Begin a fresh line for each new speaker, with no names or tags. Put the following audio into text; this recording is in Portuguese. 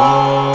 Música